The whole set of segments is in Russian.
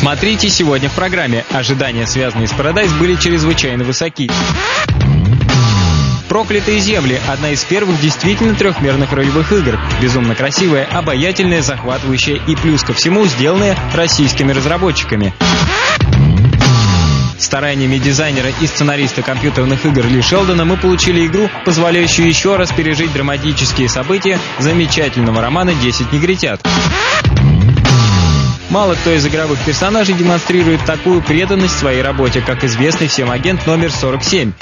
Смотрите сегодня в программе. Ожидания, связанные с Paradise, были чрезвычайно высоки. «Проклятые земли» — одна из первых действительно трехмерных ролевых игр. Безумно красивая, обаятельная, захватывающая и плюс ко всему сделанная российскими разработчиками. Стараниями дизайнера и сценариста компьютерных игр Ли Шелдона мы получили игру, позволяющую еще раз пережить драматические события замечательного романа «Десять негритят». Мало кто из игровых персонажей демонстрирует такую преданность своей работе, как известный всем агент номер 47.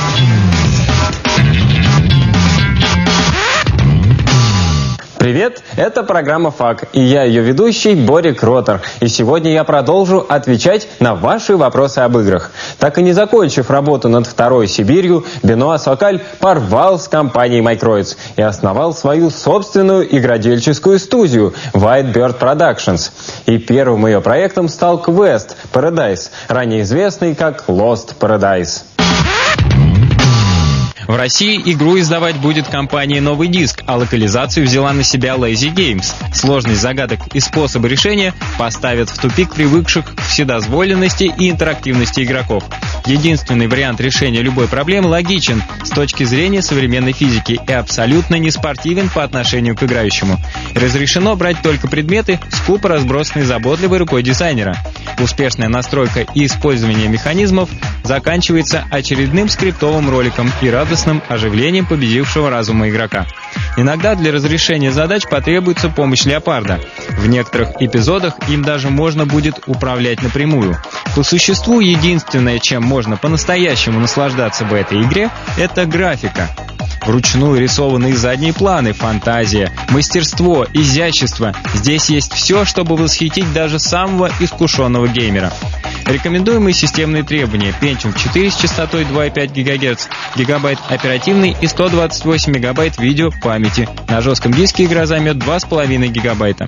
Привет, это программа ФАК, и я ее ведущий Борик Ротор. И сегодня я продолжу отвечать на ваши вопросы об играх. Так и не закончив работу над второй Сибирью, Бенуа Сокаль порвал с компанией Microids и основал свою собственную игродельческую студию White Bird Productions. И первым ее проектом стал Quest Paradise, ранее известный как Lost Paradise. В России игру издавать будет компания «Новый диск», а локализацию взяла на себя Lazy Games. Сложность загадок и способы решения поставят в тупик привыкших к вседозволенности и интерактивности игроков. Единственный вариант решения любой проблемы логичен с точки зрения современной физики и абсолютно не спортивен по отношению к играющему. Разрешено брать только предметы, скупо разбросанные заботливой рукой дизайнера. Успешная настройка и использование механизмов заканчивается очередным скриптовым роликом и радостным оживлением победившего разума игрока. Иногда для разрешения задач потребуется помощь леопарда. В некоторых эпизодах им даже можно будет управлять напрямую. По существу единственное, чем можно по-настоящему наслаждаться в этой игре, это графика. Вручную рисованные задние планы, фантазия, мастерство, изящество. Здесь есть все, чтобы восхитить даже самого искушенного геймера. Рекомендуемые системные требования Pentium 4 с частотой 2,5 ГГц, гигабайт оперативной и 128 мегабайт видео памяти. На жестком диске игра займет 2,5 гигабайта.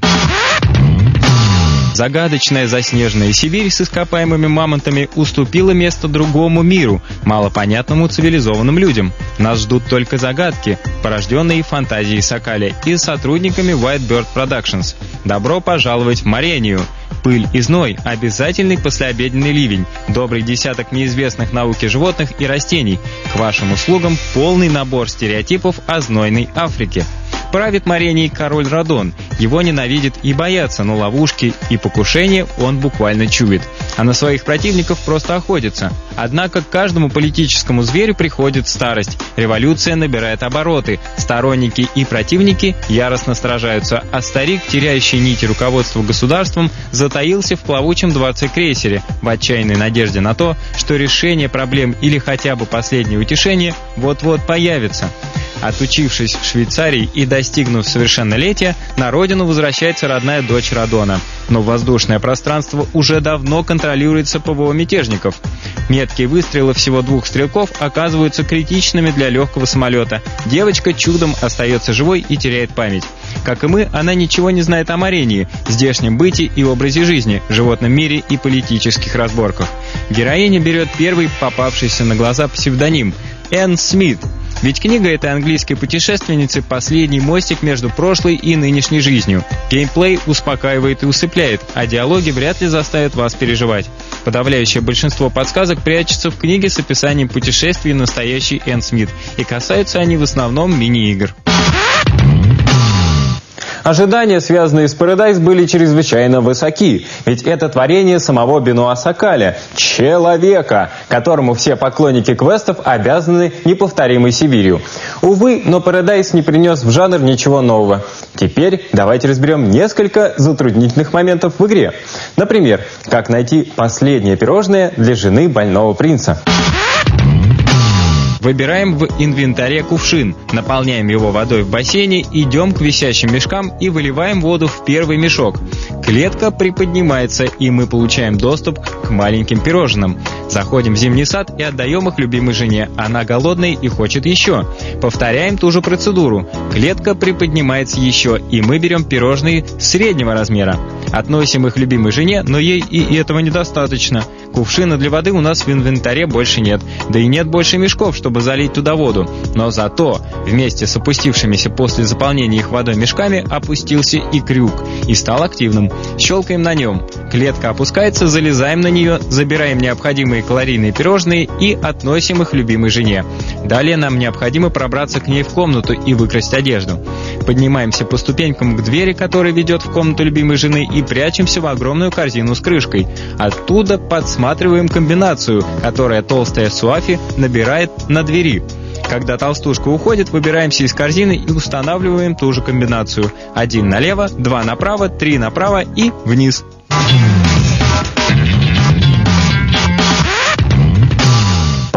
Загадочная заснеженная Сибирь с ископаемыми мамонтами уступила место другому миру, малопонятному цивилизованным людям. Нас ждут только загадки, порожденные фантазией Сокали и сотрудниками White Bird Productions. Добро пожаловать в Марению! Пыль и зной, обязательный послеобеденный ливень, добрый десяток неизвестных науке животных и растений. К вашим услугам полный набор стереотипов о знойной Африке. Правит Маренией король Радон. Его ненавидит и боятся, но ловушки и покушения он буквально чует. А на своих противников просто охотится. Однако каждому политическому зверю приходит старость. Революция набирает обороты. Сторонники и противники яростно сражаются, а старик, теряющий нити руководства государством, затаился в плавучем дворце-крейсере в отчаянной надежде на то, что решение проблем или хотя бы последнее утешение вот-вот появится. Отучившись в Швейцарии и достигнув совершеннолетия, на родину возвращается родная дочь Радона. Но воздушное пространство уже давно контролируется ПВО мятежников. Меткие выстрелы всего двух стрелков оказываются критичными для легкого самолета. Девочка чудом остается живой и теряет память. Как и мы, она ничего не знает о Марении, здешнем быте и образе жизни, животном мире и политических разборках. Героиня берет первый попавшийся на глаза псевдоним – Энн Смит – ведь книга этой английской путешественницы – последний мостик между прошлой и нынешней жизнью. Геймплей успокаивает и усыпляет, а диалоги вряд ли заставят вас переживать. Подавляющее большинство подсказок прячется в книге с описанием путешествий настоящей Энн Смит, и касаются они в основном мини-игр. Ожидания, связанные с Paradise, были чрезвычайно высоки, ведь это творение самого Бенуа Сакаля, человека, которому все поклонники квестов обязаны неповторимой Сибирью. Увы, но Paradise не принес в жанр ничего нового. Теперь давайте разберем несколько затруднительных моментов в игре. Например, как найти последнее пирожное для жены больного принца. Выбираем в инвентаре кувшин, наполняем его водой в бассейне, идем к висящим мешкам и выливаем воду в первый мешок. Клетка приподнимается, и мы получаем доступ к маленьким пирожным. Заходим в зимний сад и отдаем их любимой жене. Она голодная и хочет еще. Повторяем ту же процедуру. Клетка приподнимается еще, и мы берем пирожные среднего размера. Относим их любимой жене, но ей и этого недостаточно. Кувшина для воды у нас в инвентаре больше нет, да и нет больше мешков, чтобы залить туда воду. Но зато вместе с опустившимися после заполнения их водой мешками опустился и крюк и стал активным. Щелкаем на нем. Клетка опускается, залезаем на нее, забираем необходимые калорийные пирожные и относим их любимой жене. Далее нам необходимо пробраться к ней в комнату и выкрасть одежду. Поднимаемся по ступенькам к двери, которая ведет в комнату любимой жены, и прячемся в огромную корзину с крышкой. Оттуда подсматриваем комбинацию, которая толстая Суафи набирает на двери. Когда толстушка уходит, выбираемся из корзины и устанавливаем ту же комбинацию. Один налево, два направо, три направо и вниз.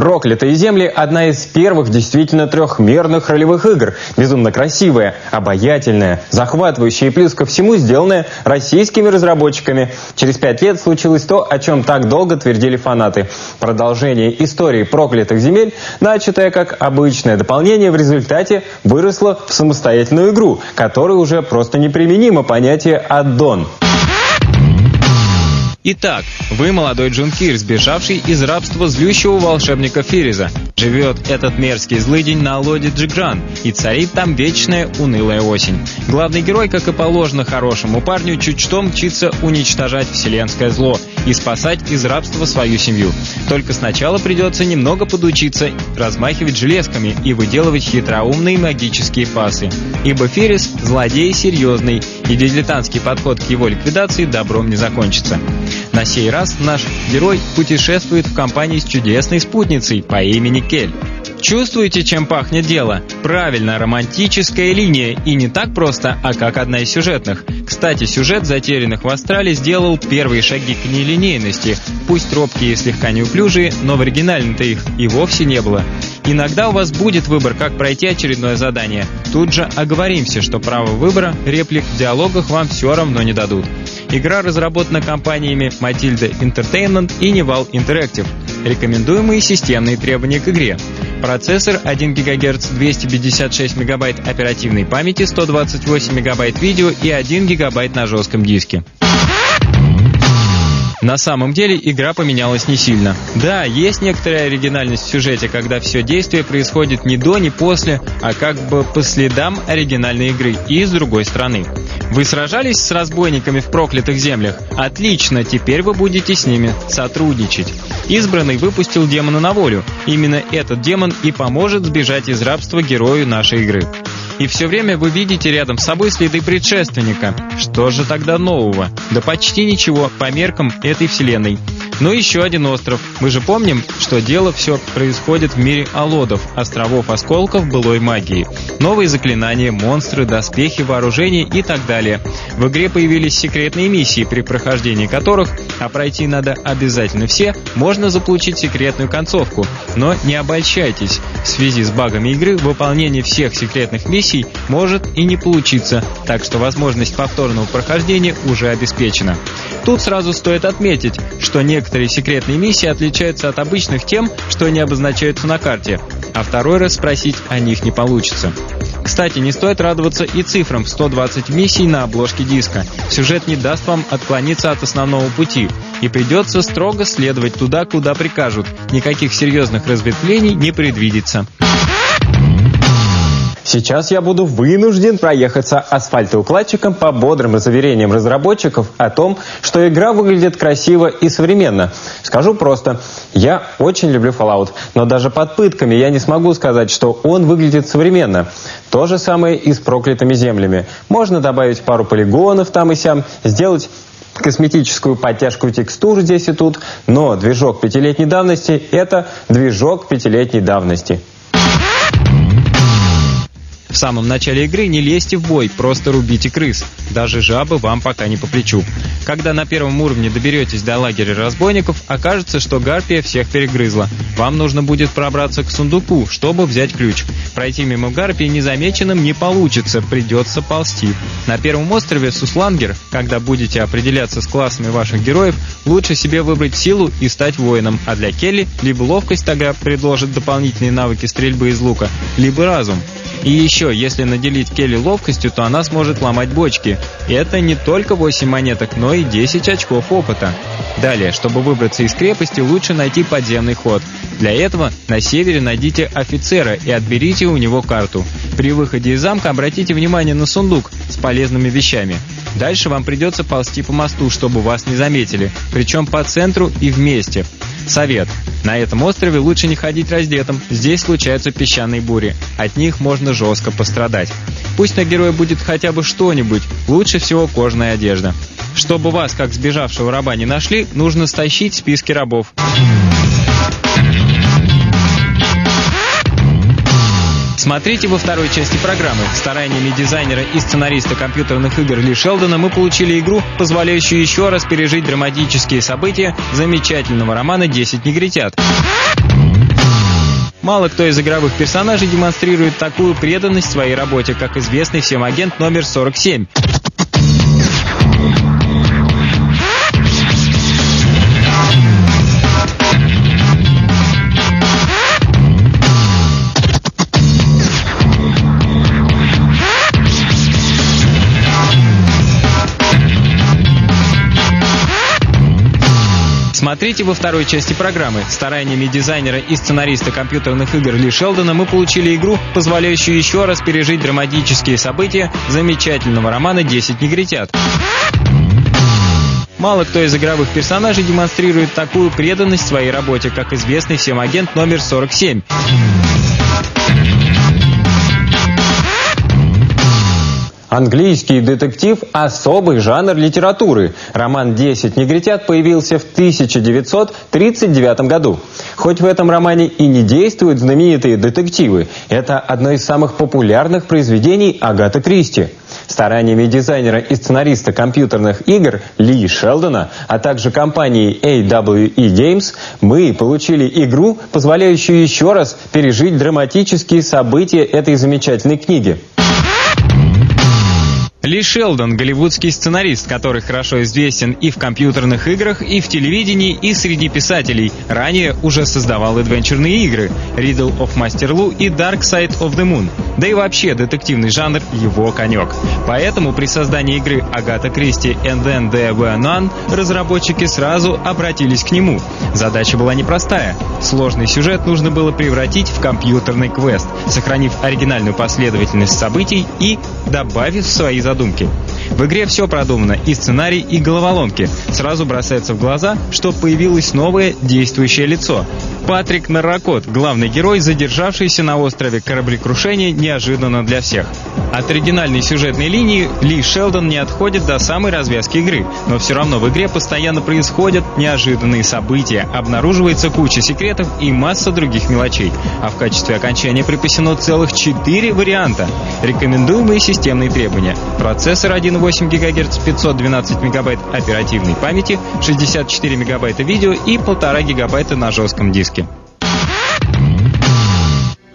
«Проклятые земли» — одна из первых действительно трехмерных ролевых игр. Безумно красивая, обаятельная, захватывающая и плюс ко всему сделанная российскими разработчиками. Через пять лет случилось то, о чем так долго твердили фанаты. Продолжение истории «Проклятых земель», начатое как обычное дополнение, в результате выросло в самостоятельную игру, которая уже просто неприменимо понятие «аддон». Итак, вы молодой Джункир, сбежавший из рабства злющего волшебника Фириза. Живет этот мерзкий злыдень на лоде Джигран, и царит там вечная унылая осень. Главный герой, как и положено хорошему парню, чуть что мчится уничтожать вселенское зло и спасать из рабства свою семью. Только сначала придется немного подучиться размахивать железками и выделывать хитроумные магические пасы. Ибо Ферис – злодей серьезный, и дилетантский подход к его ликвидации добром не закончится. На сей раз наш герой путешествует в компании с чудесной спутницей по имени Кель. Чувствуете, чем пахнет дело? Правильно, романтическая линия, и не так просто, а как одна из сюжетных. Кстати, сюжет «Затерянных в Астрале» сделал первые шаги к нелинейности, пусть робкие и слегка неуклюжие, но в оригинальном-то их и вовсе не было. Иногда у вас будет выбор, как пройти очередное задание. Тут же оговоримся, что право выбора, реплик в диалогах вам все равно не дадут. Игра разработана компаниями Matilda Entertainment и Neval Interactive. Рекомендуемые системные требования к игре. Процессор 1 ГГц 256 МБ оперативной памяти, 128 МБ видео и 1 ГБ на жестком диске. На самом деле игра поменялась не сильно. Да, есть некоторая оригинальность в сюжете, когда все действие происходит не до, не после, а как бы по следам оригинальной игры и с другой стороны. Вы сражались с разбойниками в проклятых землях? Отлично, теперь вы будете с ними сотрудничать. Избранный выпустил демона на волю. Именно этот демон и поможет сбежать из рабства герою нашей игры. И все время вы видите рядом с собой следы предшественника. Что же тогда нового? Да почти ничего по меркам этой вселенной. Но еще один остров. Мы же помним, что дело все происходит в мире Алодов, островов осколков былой магии. Новые заклинания, монстры, доспехи, вооружения и так далее. В игре появились секретные миссии, при прохождении которых, а пройти надо обязательно все, можно заполучить секретную концовку. Но не обольщайтесь. В связи с багами игры выполнение всех секретных миссий может и не получиться, так что возможность повторного прохождения уже обеспечена. Тут сразу стоит отметить, что некоторые секретные миссии отличаются от обычных тем, что не обозначаются на карте, а второй раз спросить о них не получится. Кстати, не стоит радоваться и цифрам в 120 миссий на обложке диска. Сюжет не даст вам отклониться от основного пути, и придется строго следовать туда, куда прикажут. Никаких серьезных разветвлений не предвидится. Сейчас я буду вынужден проехаться асфальтоукладчиком по бодрым заверениям разработчиков о том, что игра выглядит красиво и современно. Скажу просто, я очень люблю Fallout, но даже под пытками я не смогу сказать, что он выглядит современно. То же самое и с проклятыми землями. Можно добавить пару полигонов там и сям, сделать косметическую подтяжку текстур здесь и тут, но движок пятилетней давности – это движок пятилетней давности. В самом начале игры не лезьте в бой, просто рубите крыс. Даже жабы вам пока не по плечу. Когда на первом уровне доберетесь до лагеря разбойников, окажется, что гарпия всех перегрызла. Вам нужно будет пробраться к сундуку, чтобы взять ключ. Пройти мимо гарпии незамеченным не получится, придется ползти. На первом острове Суслангер, когда будете определяться с классами ваших героев, лучше себе выбрать силу и стать воином, а для Келли либо ловкость тогда предложит дополнительные навыки стрельбы из лука, либо разум. И еще, если наделить Келли ловкостью, то она сможет ломать бочки. И это не только 8 монеток, но и 10 очков опыта. Далее, чтобы выбраться из крепости, лучше найти подземный ход. Для этого на севере найдите офицера и отберите у него карту. При выходе из замка обратите внимание на сундук с полезными вещами. Дальше вам придется ползти по мосту, чтобы вас не заметили, причем по центру и вместе. Совет. На этом острове лучше не ходить раздетым, здесь случаются песчаные бури. От них можно жестко пострадать. Пусть на героя будет хотя бы что-нибудь, лучше всего кожаная одежда. Чтобы вас, как сбежавшего раба, не нашли, нужно стащить списки рабов. Смотрите во второй части программы. Стараниями дизайнера и сценариста компьютерных игр Ли Шелдона мы получили игру, позволяющую еще раз пережить драматические события замечательного романа «Десять негритят». Мало кто из игровых персонажей демонстрирует такую преданность своей работе, как известный всем агент номер 47. Смотрите во второй части программы. Стараниями дизайнера и сценариста компьютерных игр Ли Шелдона мы получили игру, позволяющую еще раз пережить драматические события замечательного романа «10 негритят». Мало кто из игровых персонажей демонстрирует такую преданность своей работе, как известный всем агент номер 47. Английский детектив – особый жанр литературы. Роман «Десять негритят» появился в 1939 году. Хоть в этом романе и не действуют знаменитые детективы, это одно из самых популярных произведений Агаты Кристи. Стараниями дизайнера и сценариста компьютерных игр Ли Шелдона, а также компании AWE Games, мы получили игру, позволяющую еще раз пережить драматические события этой замечательной книги. Ли Шелдон – голливудский сценарист, который хорошо известен и в компьютерных играх, и в телевидении, и среди писателей. Ранее уже создавал адвенчурные игры Riddle of Master Lu и Dark Side of the Moon. Да и вообще детективный жанр – его конек. Поэтому при создании игры Агата Кристи and then there were none разработчики сразу обратились к нему. Задача была непростая. Сложный сюжет нужно было превратить в компьютерный квест, сохранив оригинальную последовательность событий и добавив свои задачи задумки. В игре все продумано, и сценарий, и головоломки. Сразу бросается в глаза, что появилось новое действующее лицо. Патрик Наракот, главный герой, задержавшийся на острове кораблекрушения неожиданно для всех. От оригинальной сюжетной линии Ли Шелдон не отходит до самой развязки игры, но все равно в игре постоянно происходят неожиданные события, обнаруживается куча секретов и масса других мелочей, а в качестве окончания припасено целых четыре варианта. Рекомендуемые системные требования. Процессор 1,8 ГГц, 512 МБ оперативной памяти, 64 МБ видео и 1,5 ГБ на жестком диске.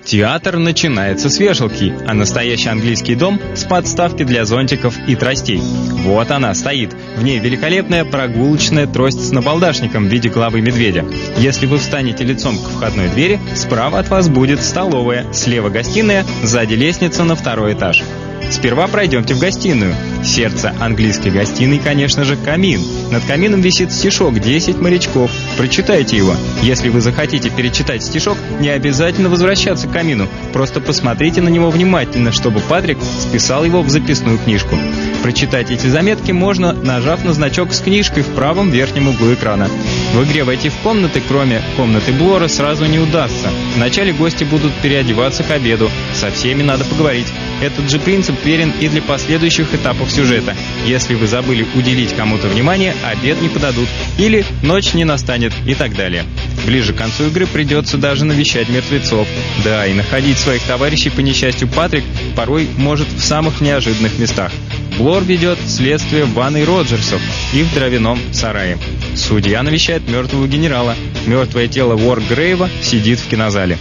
Театр начинается с вешалки, а настоящий английский дом с подставки для зонтиков и тростей. Вот она стоит. В ней великолепная прогулочная трость с набалдашником в виде главы медведя. Если вы встанете лицом к входной двери, справа от вас будет столовая, слева гостиная, сзади лестница на второй этаж. Сперва пройдемте в гостиную. Сердце английской гостиной, конечно же, камин. Над камином висит стишок «10 морячков». Прочитайте его. Если вы захотите перечитать стишок, не обязательно возвращаться к камину. Просто посмотрите на него внимательно, чтобы Патрик списал его в записную книжку. Прочитать эти заметки можно, нажав на значок с книжкой в правом верхнем углу экрана. В игре войти в комнаты, кроме комнаты Блора, сразу не удастся. Вначале гости будут переодеваться к обеду. Со всеми надо поговорить. Этот же принцип верен и для последующих этапов сюжета. Если вы забыли уделить кому-то внимание, обед не подадут, или ночь не настанет и так далее. Ближе к концу игры придется даже навещать мертвецов. Да, и находить своих товарищей по несчастью Патрик порой может в самых неожиданных местах. Блор ведет следствие в ванной Роджерсов и в дровяном сарае. Судья навещает мертвого генерала. Мертвое тело Уоргрейва сидит в кинозале.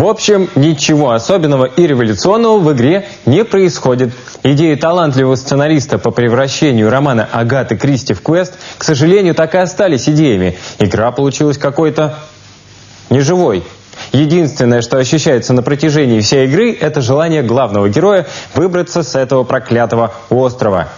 В общем, ничего особенного и революционного в игре не происходит. Идеи талантливого сценариста по превращению романа Агаты Кристи в квест, к сожалению, так и остались идеями. Игра получилась какой-то неживой. Единственное, что ощущается на протяжении всей игры, это желание главного героя выбраться с этого проклятого острова.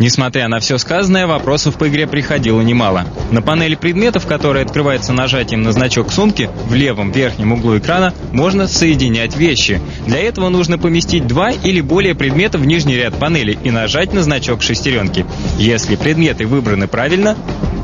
Несмотря на все сказанное, вопросов по игре приходило немало. На панели предметов, которая открывается нажатием на значок сумки, в левом верхнем углу экрана можно соединять вещи. Для этого нужно поместить два или более предмета в нижний ряд панели и нажать на значок шестеренки. Если предметы выбраны правильно,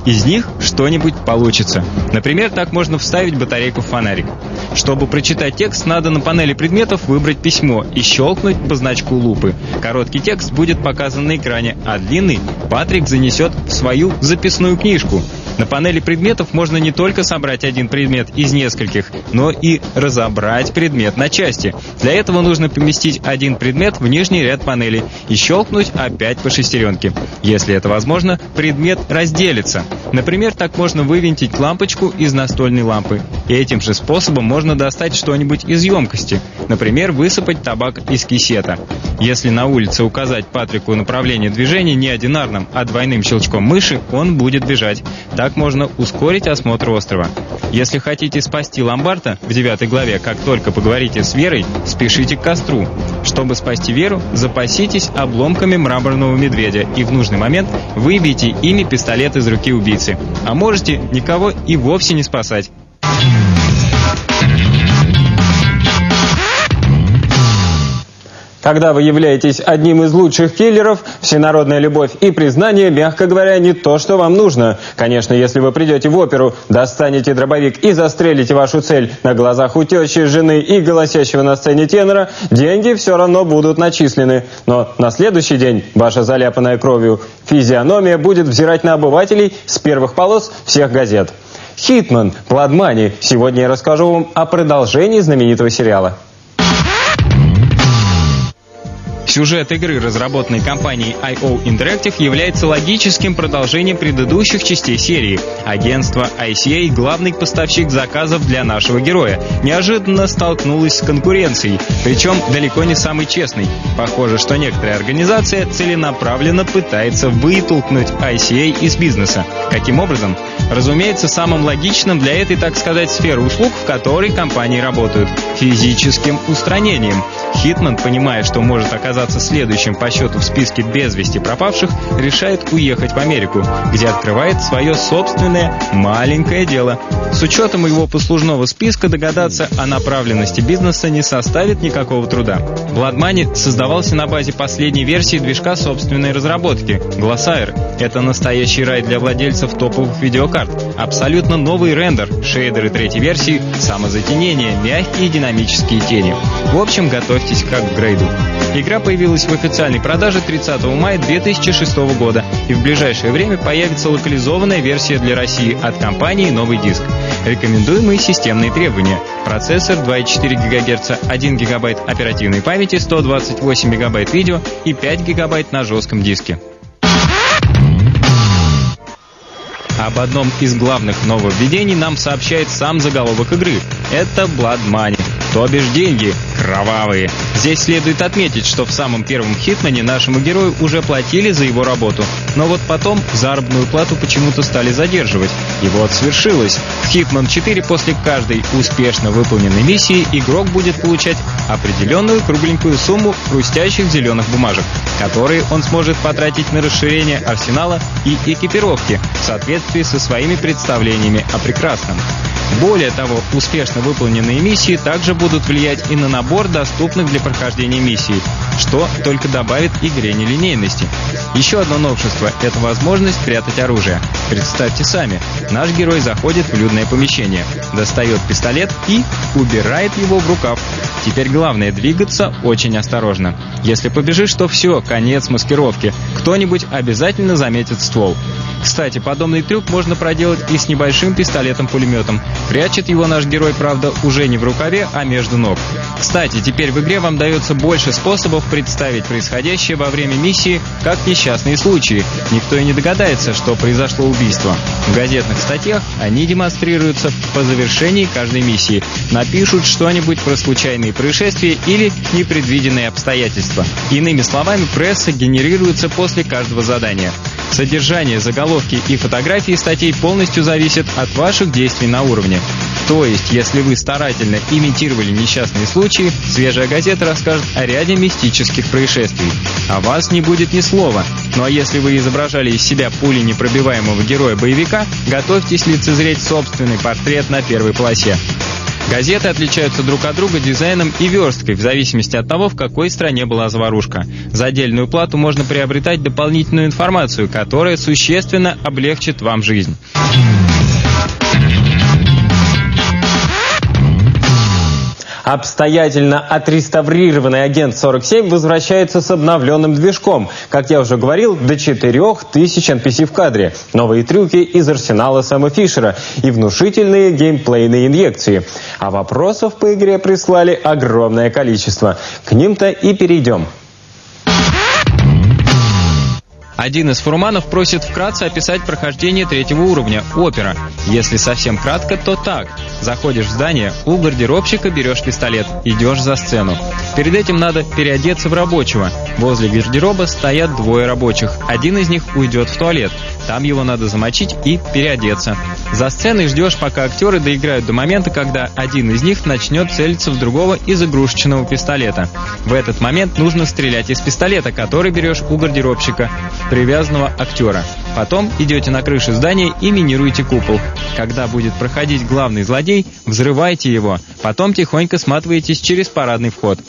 из них что-нибудь получится. Например, так можно вставить батарейку в фонарик. Чтобы прочитать текст, надо на панели предметов выбрать письмо и щелкнуть по значку лупы. Короткий текст будет показан на экране, а длинный Патрик занесет в свою записную книжку. На панели предметов можно не только собрать один предмет из нескольких, но и разобрать предмет на части. Для этого нужно поместить один предмет в нижний ряд панели и щелкнуть опять по шестеренке. Если это возможно, предмет разделится. Например, так можно вывинтить лампочку из настольной лампы. И этим же способом можно достать что-нибудь из емкости. Например, высыпать табак из кисета. Если на улице указать Патрику направление движения не одинарным, а двойным щелчком мыши, он будет бежать. Можно ускорить осмотр острова. Если хотите спасти Ломбарда в девятой главе, как только поговорите с Верой, спешите к костру. Чтобы спасти Веру, запаситесь обломками мраморного медведя и в нужный момент выбейте ими пистолет из руки убийцы. А можете никого и вовсе не спасать. Когда вы являетесь одним из лучших киллеров, всенародная любовь и признание, мягко говоря, не то, что вам нужно. Конечно, если вы придете в оперу, достанете дробовик и застрелите вашу цель на глазах у тещи, жены и голосящего на сцене тенора, деньги все равно будут начислены. Но на следующий день ваша заляпанная кровью физиономия будет взирать на обывателей с первых полос всех газет. Хитман, Пладмани. Сегодня я расскажу вам о продолжении знаменитого сериала. Сюжет игры, разработанной компанией IO Interactive, является логическим продолжением предыдущих частей серии. Агентство ICA, главный поставщик заказов для нашего героя, неожиданно столкнулось с конкуренцией, причем далеко не самой честной. Похоже, что некоторая организация целенаправленно пытается вытолкнуть ICA из бизнеса. Каким образом? Разумеется, самым логичным для этой, так сказать, сферы услуг, в которой компании работают – физическим устранением. Хитман, понимая, что может оказаться следующим по счету в списке без вести пропавших, решает уехать в Америку, где открывает свое собственное маленькое дело. С учетом его послужного списка догадаться о направленности бизнеса не составит никакого труда. Blood создавался на базе последней версии движка собственной разработки – Glossair. Это настоящий рай для владельцев топовых видеокарт. Абсолютно новый рендер, шейдеры третьей версии, самозатенение, мягкие динамические тени. В общем, готовьтесь как к грейду. Игра появилась в официальной продаже 30 мая 2006 года, и в ближайшее время появится локализованная версия для России от компании «Новый диск». Рекомендуемые системные требования. Процессор 2,4 ГГц, 1 ГБ оперативной памяти, 128 МБ видео и 5 ГБ на жестком диске. Об одном из главных нововведений нам сообщает сам заголовок игры. Это Blood Money, то бишь деньги, кровавые. Здесь следует отметить, что в самом первом Хитмане нашему герою уже платили за его работу. Но вот потом заработную плату почему-то стали задерживать. И вот свершилось. В Hitman 4 после каждой успешно выполненной миссии игрок будет получать определенную кругленькую сумму хрустящих зеленых бумажек, которые он сможет потратить на расширение арсенала и экипировки в соответствии со своими представлениями о прекрасном. Более того, успешно выполненные миссии также будут влиять и на набор доступных для прохождения миссий, что только добавит игре нелинейности. Еще одно новшество – это возможность прятать оружие. Представьте сами, наш герой заходит в людное помещение, достает пистолет и убирает его в рукав. Теперь главное двигаться очень осторожно. Если побежишь, то все, конец маскировки. Кто-нибудь обязательно заметит ствол. Кстати, подобный трюк можно проделать и с небольшим пистолетом-пулеметом. Прячет его наш герой, правда, уже не в рукаве, а между ног. Кстати, теперь в игре вам дается больше способов представить происходящее во время миссии как несчастные случаи. Никто и не догадается, что произошло убийство. В газетных статьях они демонстрируются по завершении каждой миссии. Напишут что-нибудь про случайные происшествия или непредвиденные обстоятельства. Иными словами, пресса генерируется после каждого задания. Содержание, заголовки и фотографии статей полностью зависят от ваших действий на уровне. То есть, если вы старательно имитировали несчастные случаи, свежая газета расскажет о ряде мистических происшествий. О вас не будет ни слова. Ну а если вы изображали из себя пули непробиваемого героя-боевика, готовьтесь лицезреть собственный портрет на первой полосе. Газеты отличаются друг от друга дизайном и версткой, в зависимости от того, в какой стране была заварушка. За отдельную плату можно приобретать дополнительную информацию, которая существенно облегчит вам жизнь. Обстоятельно отреставрированный агент 47 возвращается с обновленным движком. Как я уже говорил, до 4000 NPC в кадре. Новые трюки из арсенала Сэма Фишера и внушительные геймплейные инъекции. А вопросов по игре прислали огромное количество. К ним-то и перейдем. Один из фурманов просит вкратце описать прохождение третьего уровня – опера. Если совсем кратко, то так. Заходишь в здание, у гардеробщика берешь пистолет, идешь за сцену. Перед этим надо переодеться в рабочего. Возле гардероба стоят двое рабочих. Один из них уйдет в туалет. Там его надо замочить и переодеться. За сценой ждешь, пока актеры доиграют до момента, когда один из них начнет целиться в другого из игрушечного пистолета. В этот момент нужно стрелять из пистолета, который берешь у гардеробщика привязанного актера. Потом идете на крышу здания и минируете купол. Когда будет проходить главный злодей, взрывайте его. Потом тихонько сматываетесь через парадный вход.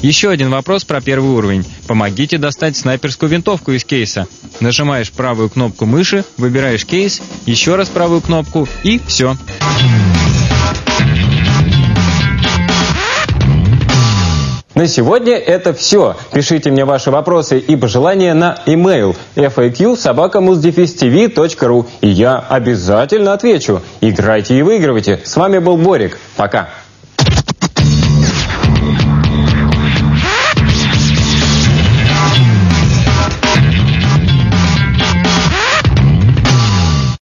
Еще один вопрос про первый уровень. Помогите достать снайперскую винтовку из кейса. Нажимаешь правую кнопку мыши, выбираешь кейс, еще раз правую кнопку и все. На сегодня это все. Пишите мне ваши вопросы и пожелания на email faq собакамуздефиств.ру и я обязательно отвечу. Играйте и выигрывайте. С вами был Борик. Пока.